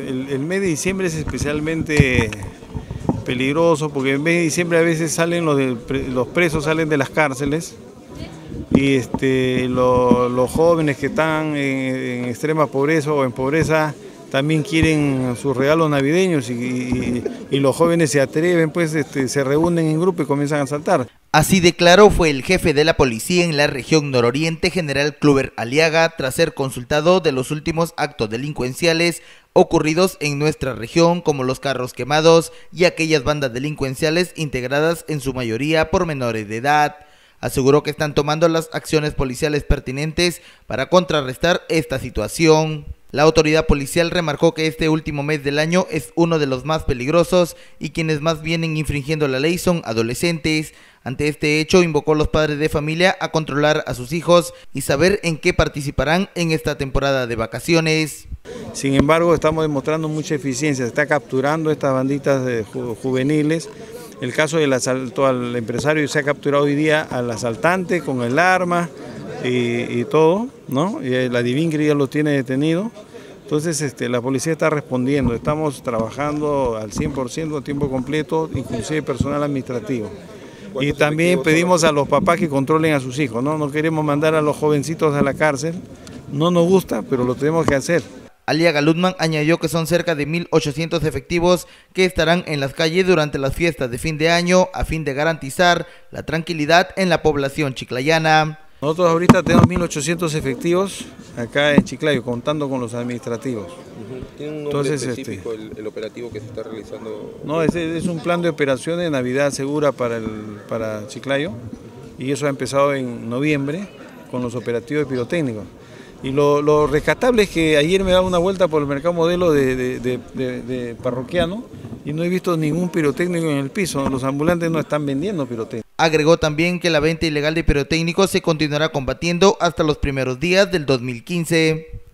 el, mes de diciembre es especialmente peligroso porque en mes de diciembre a veces salen los, de- los presos salen de las cárceles y este, lo- los jóvenes que están en extrema pobreza o en pobreza también quieren sus regalos navideños y, los jóvenes se atreven, pues este, se reúnen en grupo y comienzan a saltar. Así declaró fue el jefe de la policía en la región nororiente, general Kluber Aliaga, tras ser consultado de los últimos actos delincuenciales ocurridos en nuestra región, como los carros quemados y aquellas bandas delincuenciales integradas en su mayoría por menores de edad. Aseguró que están tomando las acciones policiales pertinentes para contrarrestar esta situación. La autoridad policial remarcó que este último mes del año es uno de los más peligrosos y quienes más vienen infringiendo la ley son adolescentes. Ante este hecho, invocó a los padres de familia a controlar a sus hijos y saber en qué participarán en esta temporada de vacaciones. Sin embargo, estamos demostrando mucha eficiencia, se está capturando estas banditas juveniles. El caso del asalto al empresario se ha capturado hoy día al asaltante con el arma y, todo, ¿no? Y el Adivingri ya lo tiene detenido. Entonces este, la policía está respondiendo, estamos trabajando al 100% a tiempo completo, inclusive personal administrativo. Y también pedimos a los papás que controlen a sus hijos, ¿no? No queremos mandar a los jovencitos a la cárcel, no nos gusta, pero lo tenemos que hacer. Aliaga Lutman añadió que son cerca de 1.800 efectivos que estarán en las calles durante las fiestas de fin de año a fin de garantizar la tranquilidad en la población chiclayana. Nosotros ahorita tenemos 1.800 efectivos acá en Chiclayo, contando con los administrativos. ¿Tiene un nombre Entonces, específico el, el operativo que se está realizando? No, es, es un plan de operación de Navidad segura para, el, para Chiclayo y eso ha empezado en noviembre con los operativos pirotécnicos. Y lo, lo rescatable es que ayer me daba una vuelta por el mercado modelo de, de- de- de- de parroquiano y no he visto ningún pirotécnico en el piso. Los ambulantes no están vendiendo pirotécnicos. Agregó también que la venta ilegal de pirotécnicos se continuará combatiendo hasta los primeros días del 2015.